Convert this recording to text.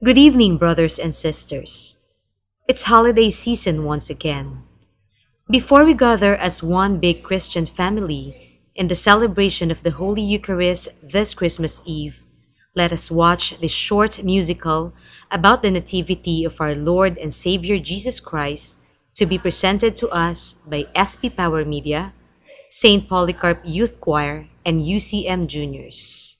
Good evening, brothers and sisters. It's holiday season once again. Before we gather as one big Christian family in the celebration of the Holy Eucharist this Christmas Eve, let us watch this short musical about the Nativity of our Lord and Savior Jesus Christ to be presented to us by SP Power Media, St. Polycarp Youth Choir, and UCM Juniors.